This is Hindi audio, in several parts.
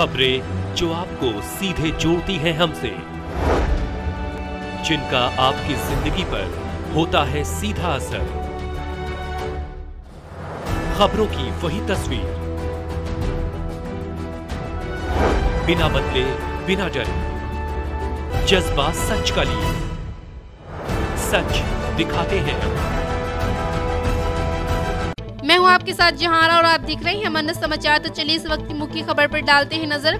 खबरें जो आपको सीधे जोड़ती हैं हमसे। जिनका आपकी ज़िंदगी पर होता है सीधा असर। खबरों की वही तस्वीर। बिना बदले, बिना डरे। जज्बा सच का लिए। सच दिखाते हैं। मैं हूँ आपके साथ जहारा और आप देख रहे हैं मन्नत समाचार। तो चलिए इस वक्त की मुख्य खबर पर डालते हैं नज़र।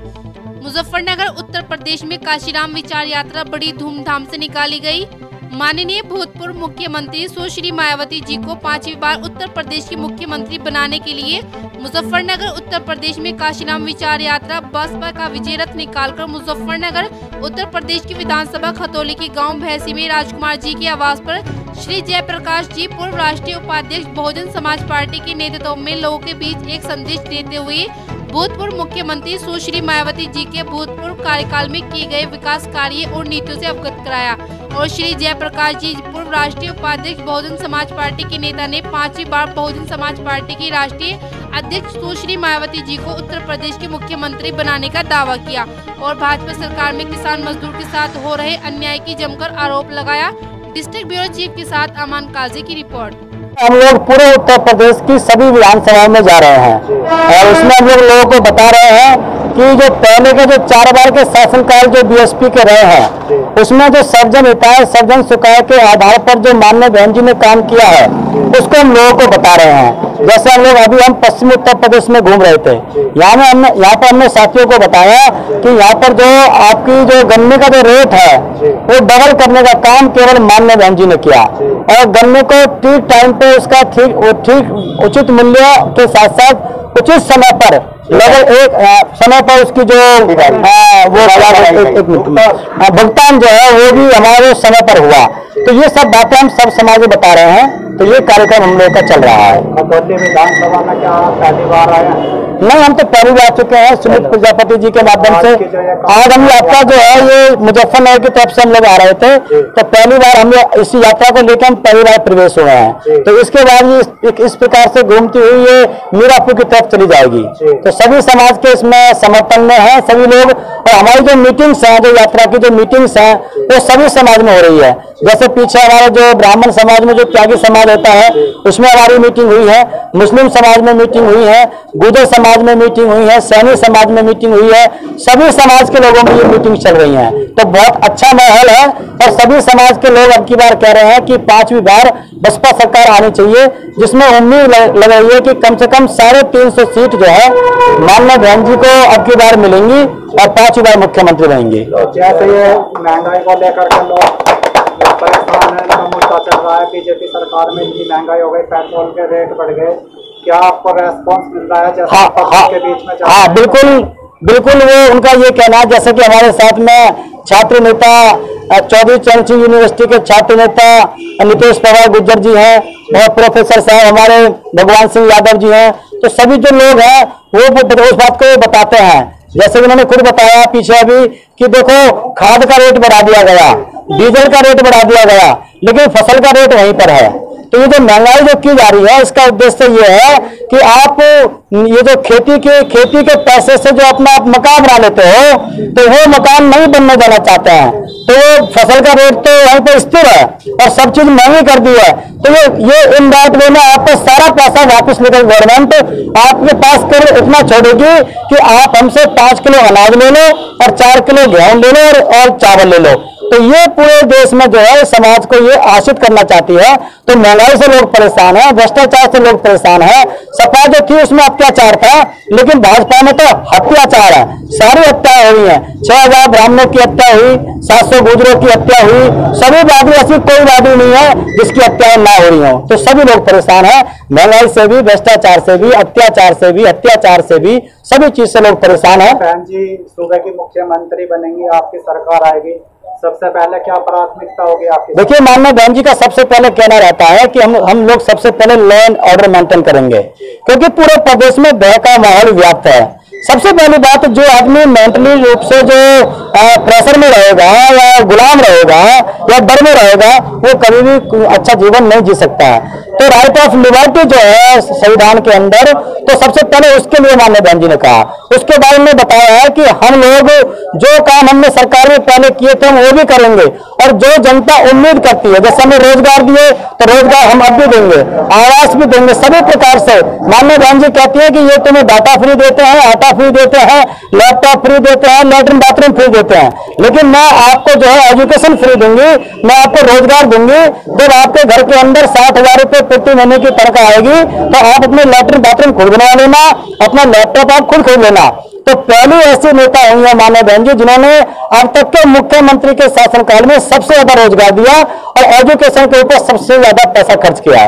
मुजफ्फरनगर, उत्तर प्रदेश में काशीराम विचार यात्रा बड़ी धूमधाम से निकाली गई। माननीय भूतपूर्व मुख्यमंत्री सुश्री मायावती जी को पांचवी बार उत्तर प्रदेश की मुख्यमंत्री बनाने के लिए मुजफ्फरनगर उत्तर प्रदेश में काशीराम विचार यात्रा बसपा का विजय रथ निकालकर मुजफ्फरनगर उत्तर प्रदेश की विधानसभा खतौली के गाँव भैंसी में राजकुमार जी के आवास पर श्री जयप्रकाश जी पूर्व राष्ट्रीय उपाध्यक्ष बहुजन समाज पार्टी के नेतृत्व में लोगों के बीच एक संदेश देते हुए भूतपूर्व मुख्यमंत्री सुश्री मायावती जी के भूतपूर्व कार्यकाल में किए गए विकास कार्य और नीतियों से अवगत कराया। और श्री जयप्रकाश जी, पूर्व राष्ट्रीय उपाध्यक्ष बहुजन समाज पार्टी के नेता ने पांचवी बार बहुजन समाज पार्टी की राष्ट्रीय अध्यक्ष सुश्री मायावती जी को उत्तर प्रदेश के मुख्यमंत्री बनाने का दावा किया और भाजपा सरकार में किसान मजदूर के साथ हो रहे अन्याय की जमकर आरोप लगाया। डिस्ट्रिक्ट ब्यूरो चीफ के साथ अमान काजी की रिपोर्ट। हम लोग पूरे उत्तर प्रदेश की सभी विधानसभाओं में जा रहे हैं और उसमें हम लोग लोगों को बता रहे हैं कि जो पहले के जो चार बार के शासनकाल जो बीएसपी के रहे हैं उसमें जो सर्जन हिताय सर्जन सुखाय के आधार पर जो माननीय बहन जी ने काम किया है उसको हम लोगों को बता रहे हैं। जैसे हम लोग अभी हम पश्चिमी उत्तर प्रदेश में घूम रहे थे यहाँ में हमने यहाँ पर हमने साथियों को बताया कि यहाँ पर जो आपकी जो गन्ने का जो रेट है वो डबल करने का काम केवल मान्य बहन जी ने किया। और गन्ने को ठीक टाइम पे उसका ठीक ठीक उचित मूल्य के साथ साथ उचित समय पर? लेवल एक समय पर उसकी जो आ, वो भुगतान जो है वो भी हमारे समय पर हुआ। तो ये सब बातें हम सब समाज में बता रहे हैं। तो ये कार्यक्रम हम लोग का चल रहा है। नहीं हम तो पहले भी आ चुके हैं सुमित प्रजापति जी के माध्यम से। आज हम यात्रा जो है ये मुजफ्फरनगर की तरफ़ से हम लोग आ रहे थे तो पहली बार हम इस यात्रा को लेकर हम पहली बार प्रवेश हुए हैं। तो इसके बाद ये इस, प्रकार से घूमती हुई ये मीरापुर की तरफ़ चली जाएगी। तो सभी समाज के इसमें समर्थन में है सभी लोग और हमारी जो मीटिंग्स हैं जो यात्रा की जो मीटिंग्स हैं वो सभी समाज में हो रही है। जैसे पीछे हमारे जो ब्राह्मण समाज में जो त्यागी समाज होता है उसमें हमारी मीटिंग हुई है मुस्लिम समाज में मीटिंग हुई है गुजर समाज में मीटिंग हुई है, सैनी समाज में मीटिंग हुई है, सभी समाज के लोगों में ये मीटिंग चल रही है। तो बहुत अच्छा माहौल है और सभी समाज के लोग अब की बार कह रहे हैं कि पांचवी बार बसपा सरकार आनी चाहिए, जिसमें उम्मीद लग रही है कि कम से कम साढ़े तीन सौ सीट जो है, माननीय बहन जी को अब की बार मिलेंगी और पांचवी बार मुख्यमंत्री रहेंगे। तो महँगाई को लेकर चल रहा है, बीजेपी सरकार में इतनी महँगाई हो गई, पेट्रोल के रेट बढ़ गए। क्या आपको रेस्पॉन्स मिल रहा है जैसे हाँ हाँ के बीच में हाँ बिल्कुल बिल्कुल वो उनका ये कहना है जैसे कि हमारे साथ में छात्र नेता चौधरी चरण सिंह यूनिवर्सिटी के छात्र नेता नितेश पवार गुज्जर जी हैं और प्रोफेसर साहब हमारे भगवान सिंह यादव जी हैं तो सभी जो लोग हैं वो वो उस बात को बताते हैं। जैसे कि उन्होंने खुद बताया पीछे अभी कि देखो खाद का रेट बढ़ा दिया गया डीजल का रेट बढ़ा दिया गया लेकिन फ़सल का रेट वहीं पर है। तो ये जो महँगाई जो की जा रही है इसका उद्देश्य ये है कि आप, ये जो खेती के खेती के पैसे से जो अपना आप मकान बना लेते हो तो वो मकान नहीं बनने देना चाहते हैं। तो फ़सल का रेट तो वहीं पर स्थिर है और सब चीज़ महँगी कर दी है। तो ये ये इन डाउट वे में आपको सारा पैसा वापस लेकर गवर्नमेंट आपके पास केवल इतना छोड़ेगी कि आप हमसे पाँच किलो अनाज ले लो और चार किलो गेहूँ ले लो और चावल ले लो। तो ये पूरे देश में जो है समाज को ये आशित करना चाहती है। तो महँगाई से लोग परेशान है, भ्रष्टाचार से लोग परेशान है। सपा जो थी, उसमें अत्याचार था, लेकिन भाजपा में तो हत्याचार है। सारी हत्याएँ हुई है। छह हज़ार ब्राह्मणों की हत्या हुई, सात सौ गुजरों की हत्या हुई। सभी वादी ऐसी कोई वादी नहीं है, जिसकी हत्याएँ ना हो रही हो। तो सभी लोग परेशान है। महँगाई से भी, भ्रष्टाचार से भी, अत्याचार से भी, अत्याचार से भी, सभी चीज़ से लोग परेशान है। मुख्यमंत्री बनेंगी, आपकी सरकार आएगी। सबसे पहले क्या प्राथमिकता होगी आपकी? देखिए, माननीय बहन जी का सबसे पहले कहना रहता है कि हम हम लोग सबसे पहले लॉ एंड ऑर्डर मेंटेन करेंगे। क्योंकि पूरे प्रदेश में भय का माहौल व्याप्त है। सबसे पहली बात जो आदमी मेंटली रूप से जो प्रेशर में रहेगा या गुलाम रहेगा या डर में रहेगा, वो कभी भी अच्छा जीवन नहीं जी सकता है। तो राइट ऑफ़ लिबर्टी जो है संविधान के अंदर तो सबसे पहले उसके लिए मान्य बहन जी ने कहा। उसके बारे में बताया है कि हम लोग जो काम हमने सरकार में पहले किए थे, हम वो भी करेंगे। और जो जनता उम्मीद करती है, जैसे हमें रोज़गार दिए तो रोज़गार हम अब भी देंगे, आवास भी देंगे, सभी प्रकार से। मान्य बहन जी कहती है कि ये तुम्हें डाटा फ्री देते हैं, आटा फ्री देते हैं लैपटॉप फ्री देते हैं लेटरिन बाथरूम फ्री देते हैं। लेकिन मैं आपको जो है एजुकेशन फ्री दूँगी, मैं आपको रोज़गार दूँगी। जब आपके घर के अंदर साठ हज़ार रुपए प्रति महीने की तनख्वाह आएगी तो आप अपने लेटरिन बाथरूम खुद बनवा लेना, अपना लैपटॉप आप खुद खरीद लेना। तो पहली ऐसी नेता हुई है मानव बहन जी, जिन्होंने अब तक के मुख्यमंत्री के शासनकाल में सबसे ज़्यादा रोज़गार दिया और एजुकेशन के ऊपर सबसे ज़्यादा पैसा खर्च किया।